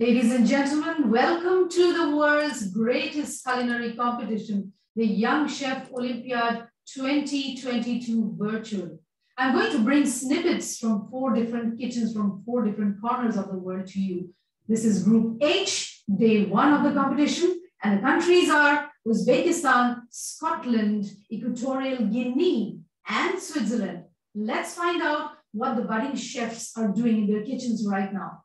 Ladies and gentlemen, welcome to the world's greatest culinary competition, the Young Chef Olympiad 2022 virtual. I'm going to bring snippets from four different kitchens from four different corners of the world to you. This is Group H, day one of the competition, and the countries are Uzbekistan, Scotland, Equatorial Guinea, and Switzerland. Let's find out what the budding chefs are doing in their kitchens right now.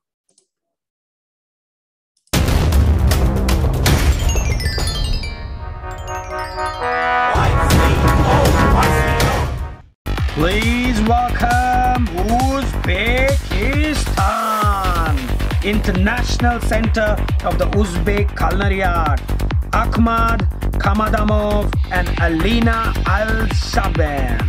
Welcome Uzbekistan, International Center of the Uzbek Culinary Art, Ahmad Kamadamov and Alina Al-Shaban.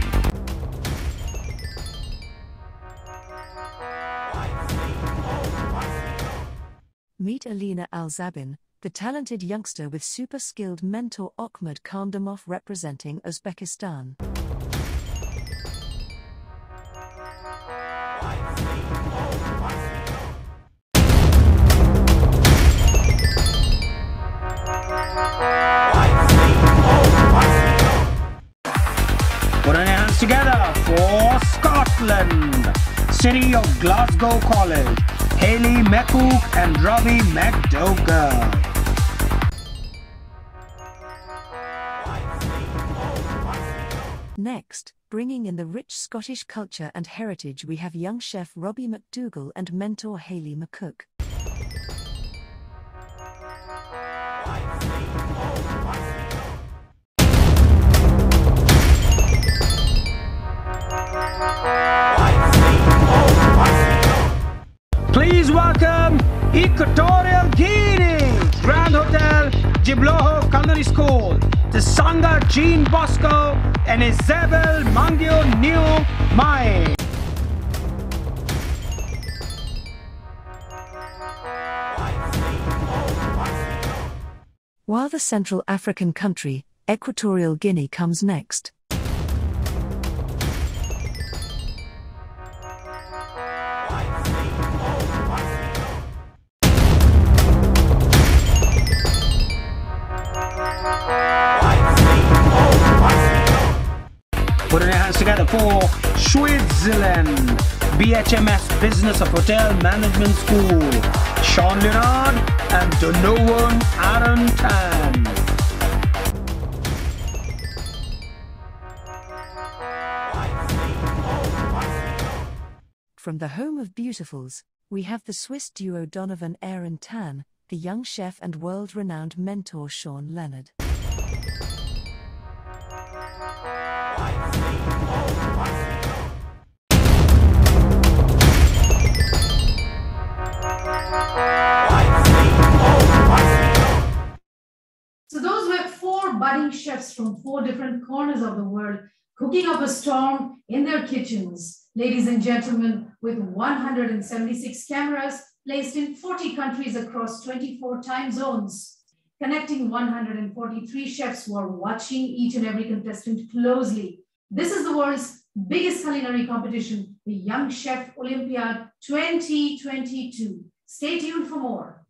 Meet Alina Al-Zabin, the talented youngster with super skilled mentor Ahmad Kamdamov representing Uzbekistan. Hands together for Scotland. City of Glasgow College. Haley McCook and Robbie McDougall. Next, bringing in the rich Scottish culture and heritage, we have young chef Robbie McDougall and mentor Haley McCook. Please welcome Equatorial Guinea, Grand Hotel Djibloho Culinary School, the Sangha Jean Bosco and Isabel Mangio New Mai. While the Central African country, Equatorial Guinea, comes next. Putting your hands together for Switzerland. BHMS Business of Hotel Management School. Sean Leonard and Donovan Aaron Tan. From the home of beautifuls, we have the Swiss duo Donovan Aaron Tan, the young chef and world renowned mentor Sean Leonard. Budding chefs from four different corners of the world cooking up a storm in their kitchens. Ladies and gentlemen, with 176 cameras placed in 40 countries across 24 time zones, connecting 143 chefs who are watching each and every contestant closely. This is the world's biggest culinary competition, the Young Chef Olympiad 2022. Stay tuned for more.